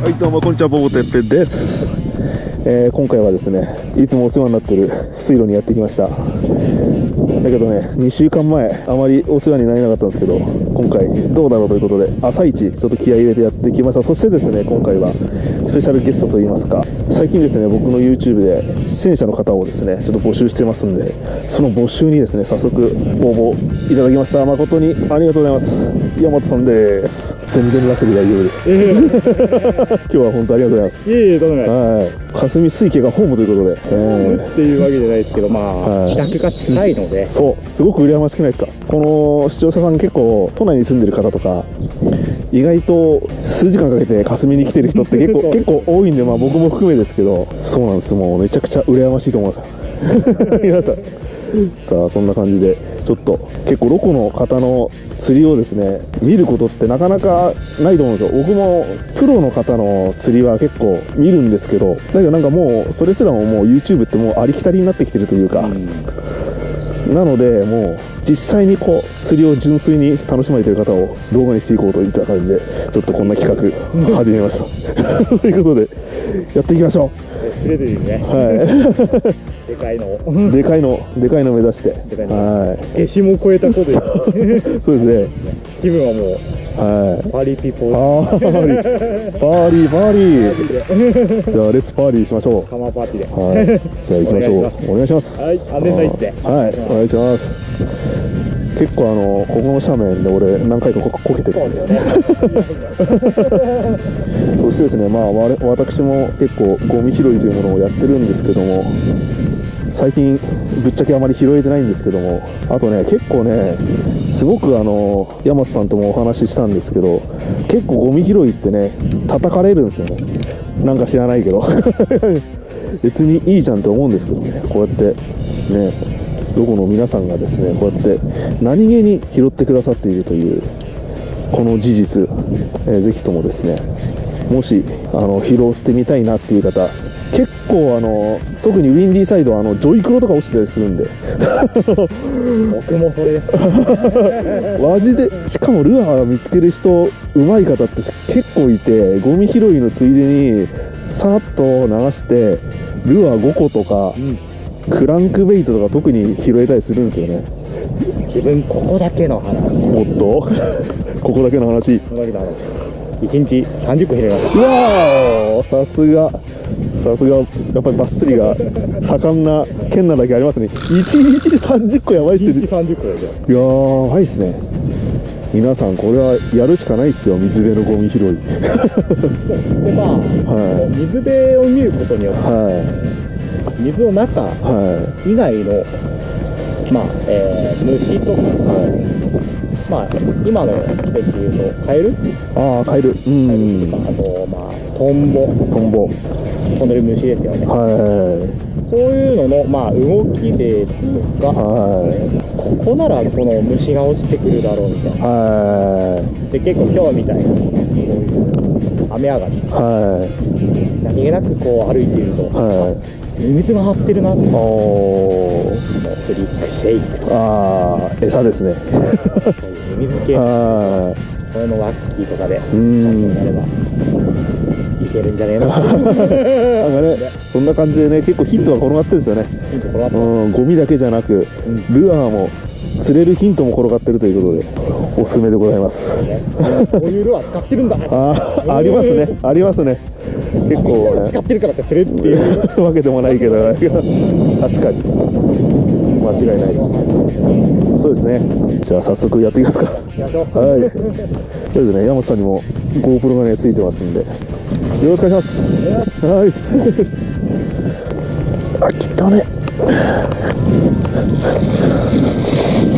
はいどうもこんにちはボボてっぺです、えー今回はですねいつもお世話になってる水路にやってきました。だけどね2週間前あまりお世話になれなかったんですけど今回どうだろうということで朝一ちょっと気合い入れてやってきました。そしてですね今回はスペシャルゲストといいますか最近ですね僕の YouTube で出演者の方をですねちょっと募集してますんでその募集にですね早速応募いただきました。誠にありがとうございます。山本さんです。全然楽で大丈夫です。え 今日は本当ありがとうございます。えいえいえとんでもないはい、霞水家がホームということで、えー。っていうわけじゃないですけどまあ、はい。自宅が近いので。そう。すごく羨ましくないですか？この視聴者さん結構都内に住んでる方とか意外と数時間かけて霞に来てる人って結構 結構多いんで、まあ、僕も含めですけどそうなんです。もうめちゃくちゃ羨ましいと思います。皆さん。さあそんな感じでちょっと結構ロコの方の釣りをですね見ることってなかなかないと思うんですよ。僕もプロの方の釣りは結構見るんですけどだけどなんかもうそれすらももう YouTube ってもうありきたりになってきてるというか、なのでもう実際にこう釣りを純粋に楽しまれている方を動画にしていこうといった感じでちょっとこんな企画始めました。ということでやっていきましょプレゼンにね。うはでかいの。いでかいのでかいの目指して。でかいの。は消しも超えたことで。い そうですね。気分はもうはい。 Party people。Party party。Party じゃあ Let's party しましょ Come on party うはい。じゃあ行きましょう。お願いします。ではい。安全第一で。はい。お願いします。結構あのここの斜面で俺何回かここけてるそうでね。そしてですね、まあ、われ私も結構ゴミ拾いというものをやってるんですけども最近ぶっちゃけあまり拾えてないんですけどもあとね結構ねすごくあの山瀬さんともお話ししたんですけど結構ゴミ拾いってね叩かれるんですよね。なんか知らないけど。別にいいじゃんって思うんですけどね。こうやってねどこの皆さんがですねこうやって何気に拾ってくださっているというこの事実、えーぜひともですねもしあの拾ってみたいなっていう方結構あの特にウィンディーサイドはあのジョイクロとか落ちてたりするんで。僕もそれ。で すマジで。しかもルアー見つける人上手い方って結構いてゴミ拾いのついでにさーっと流してルアー5個とか、クランクベイトとか特に拾えたりするんですよね。自分ここだけの話。おっと。ここだけの話。ここだけの話1日30個拾いましうわーさすがさすがやっぱりバッスリが盛んな県なだけありますね。1日で30個やばいっすたね1日30個ですよやばいっすね。皆さんこれはやるしかないっすよ。水辺のゴミ拾い。でまあは水辺を見ることによっいては水の中い。は以外のまあ、えー虫とかいはい。まあ今の季節でいうとカエル？ああカエル。うカエルんとかあとまあトンボ。トンボ。飛んでる虫ですよねはそういうののまあ動きでとかいはここならこの虫が落ちてくるだろうみたいいなはで結構今日みたいにこういう雨上がりいはい何気なくこう歩いているとはいミミズが張ってるなっておーフリックシェイクとかああ餌ですねそういうミミズ系こはういうのワッキーとかでいうんやればいけるんじゃねえの？なんかね、そんな感じでね、結構ヒントが転がってるんですよね。ヒントこれはうん、ゴミだけじゃなく、ルアーも釣れるヒントも転がってるということで、おすすめでございます。ねこういうルアー使ってるんだ あーありますね、ありますね。結構使ってるからって釣れるっていうね、わけでもないけど、確かに。間違いないです。そうですね。じゃあ早速やっていきますか。はい。とりあえずね、山本さんにも GoPro がね、ついてますんで、よろしくお願いします。はい。あ、汚ね。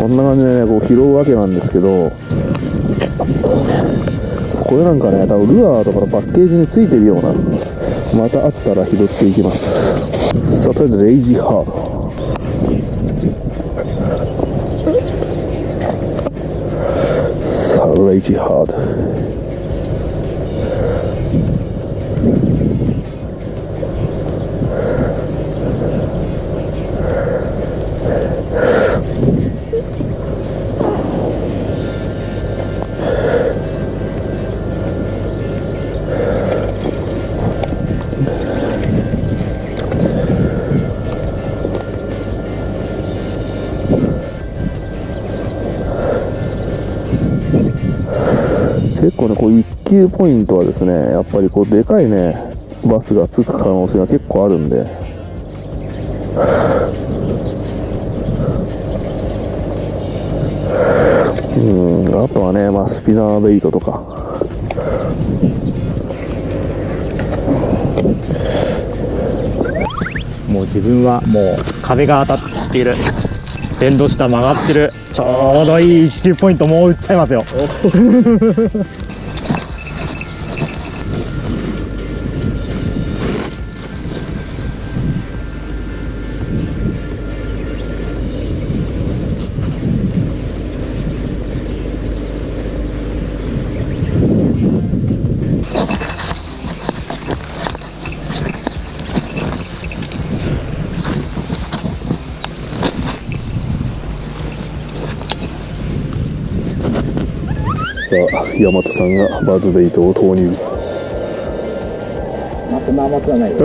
こんな感じでね、こう拾うわけなんですけど、これなんかね、多分ルアーとかのパッケージについてるような、またあったら拾っていきます。さあ、とりあえずレイジーハード。さあ、レイジーハード。構ねこう一級ポイントはですねやっぱりこうでかいねバスがつく可能性が結構あるんで。うんあとはね、まあ、スピナーベイトとか。もう自分はもう壁が当たっている。ベンド下曲がってる。ちょうどいい一級ポイントもう打っちゃいますよ。さあ大和さんがバズベイトを投入。まあそんな甘くはないよ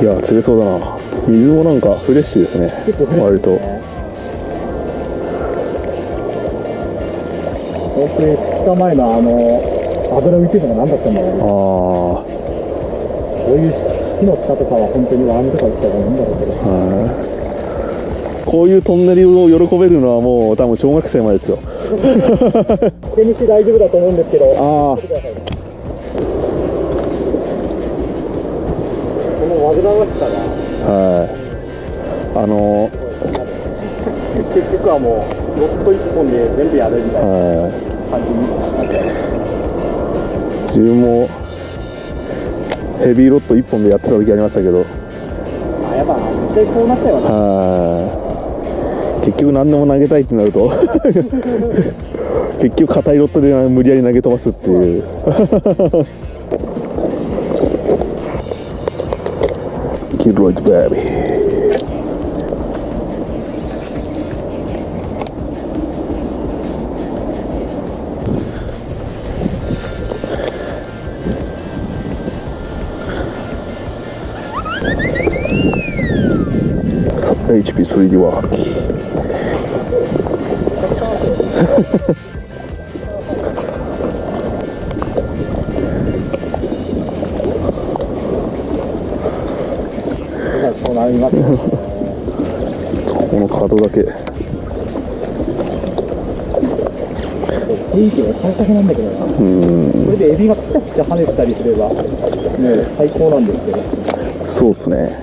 いや釣れそうだな。水もなんかフレッシュですね。割と。本当に2日前のあの油浮いてるのが何だったんだろうね。ああこういう木の下とかは本当にワームとか打ったらいいんだろうけどこういうトンネルを喜べるのはもう多分小学生までですよ。手にして大丈夫だと思うんですけど。ああ。この煩わしさがはい。あの結局はもうロット1本で全部やるみたいなは感じになってい。自分もヘビーロッド1本でやってた時ありましたけど。あやっぱ絶対こうなったよなはい結局何でも投げたいってなると。結局硬いロッドで無理やり投げ飛ばすっていう。キルロイドベイビーさ HP3D ワーキそうなりますよこの角だけ雰囲気めちゃくちゃなんだけどなこれでエビがピチャピチャ跳ねてたりすればもう最高なんで。すけどそうですね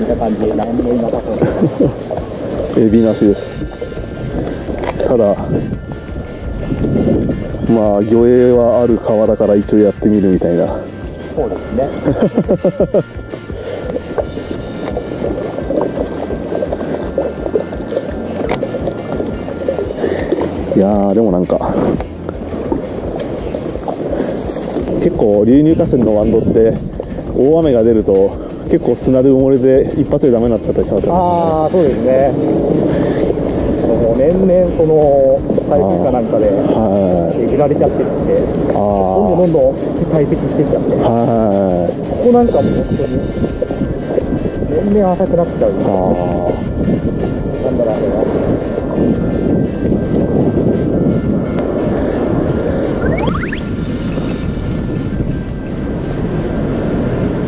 見た感じ何もいなさそうエビなしですただまあ魚影はある川だから一応やってみるみたいな。そうですね。いやーでもなんか結構流入河川のワンドって大雨が出ると結構砂で埋もれて一発でダメになっちゃったりしますよああそうですねもう年々その台風かなんかではえぐられちゃってってどんどんどんどん堆積してっちゃってここなんかもう本当に年々浅くなっちゃうあなんだろうあれは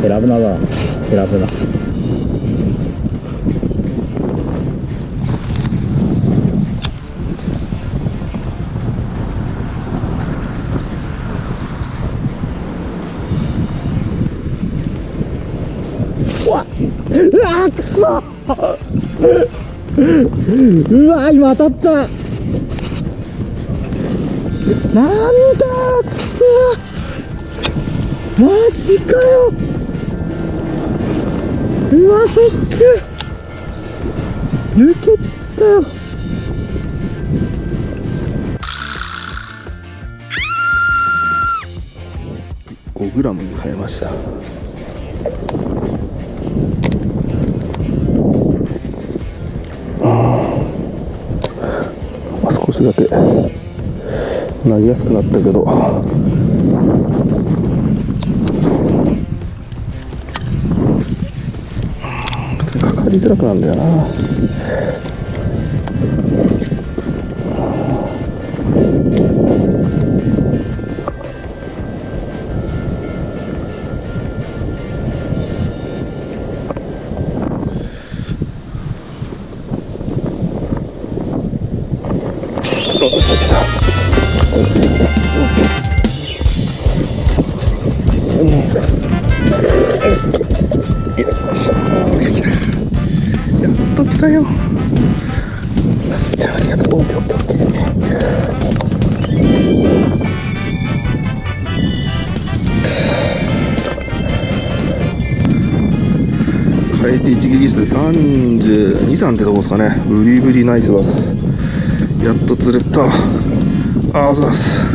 選ぶなだ選ぶなうわーくそ。うわ今当たった。なんだうわマジかよ。うわショック。抜けちったよ。5グラムに変えました。少しだけ投げやすくなったけど。かかりづらくなるんだよな。っしゃ来たよっしゃ OK 来たやっと来たよラスちゃんありがとう OKOKOK 帰って一撃リストで32、3ってとこですかね。ブリブリナイスバス。やっと釣れた。あざす。